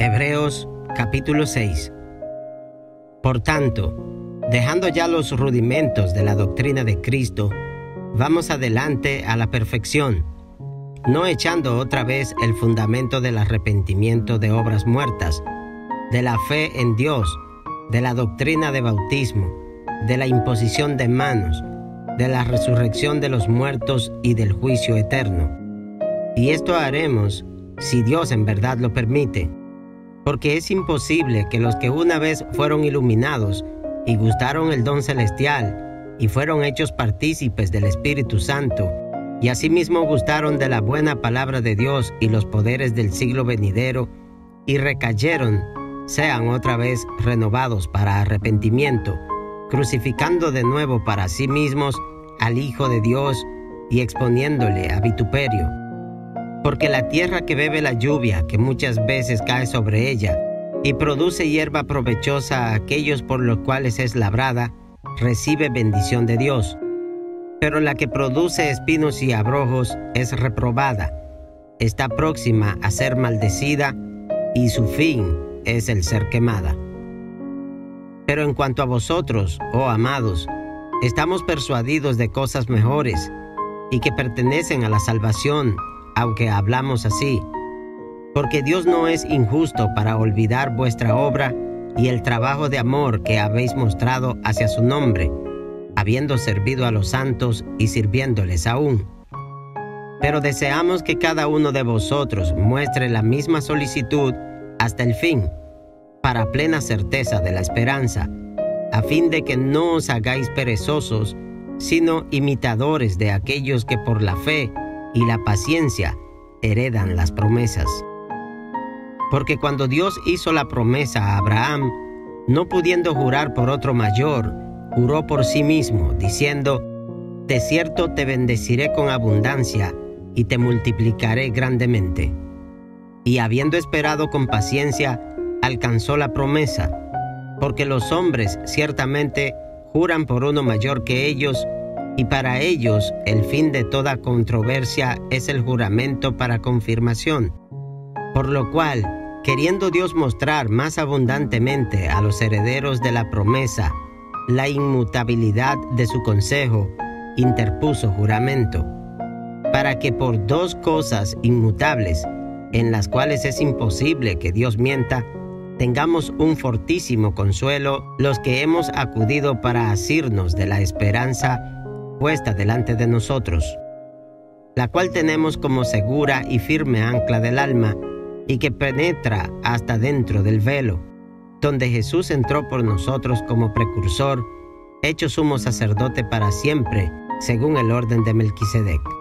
Hebreos capítulo 6 Por tanto, dejando ya los rudimentos de la doctrina de Cristo, vamos adelante a la perfección, no echando otra vez el fundamento del arrepentimiento de obras muertas, de la fe en Dios, de la doctrina de bautismo, de la imposición de manos, de la resurrección de los muertos y del juicio eterno. Y esto haremos si Dios en verdad lo permite porque es imposible que los que una vez fueron iluminados y gustaron el don celestial y fueron hechos partícipes del Espíritu Santo, y asimismo gustaron de la buena palabra de Dios y los poderes del siglo venidero, y recayeron, sean otra vez renovados para arrepentimiento, crucificando de nuevo para sí mismos al Hijo de Dios y exponiéndole a vituperio porque la tierra que bebe la lluvia, que muchas veces cae sobre ella, y produce hierba provechosa a aquellos por los cuales es labrada, recibe bendición de Dios. Pero la que produce espinos y abrojos es reprobada, está próxima a ser maldecida, y su fin es el ser quemada. Pero en cuanto a vosotros, oh amados, estamos persuadidos de cosas mejores, y que pertenecen a la salvación, aunque hablamos así, porque Dios no es injusto para olvidar vuestra obra y el trabajo de amor que habéis mostrado hacia su nombre, habiendo servido a los santos y sirviéndoles aún. Pero deseamos que cada uno de vosotros muestre la misma solicitud hasta el fin, para plena certeza de la esperanza, a fin de que no os hagáis perezosos, sino imitadores de aquellos que por la fe y la paciencia heredan las promesas. Porque cuando Dios hizo la promesa a Abraham, no pudiendo jurar por otro mayor, juró por sí mismo, diciendo, De cierto te bendeciré con abundancia y te multiplicaré grandemente. Y habiendo esperado con paciencia, alcanzó la promesa, porque los hombres ciertamente juran por uno mayor que ellos, y para ellos el fin de toda controversia es el juramento para confirmación. Por lo cual, queriendo Dios mostrar más abundantemente a los herederos de la promesa la inmutabilidad de su consejo, interpuso juramento, para que por dos cosas inmutables, en las cuales es imposible que Dios mienta, tengamos un fortísimo consuelo los que hemos acudido para asirnos de la esperanza puesta delante de nosotros, la cual tenemos como segura y firme ancla del alma y que penetra hasta dentro del velo, donde Jesús entró por nosotros como precursor, hecho sumo sacerdote para siempre, según el orden de Melquisedec.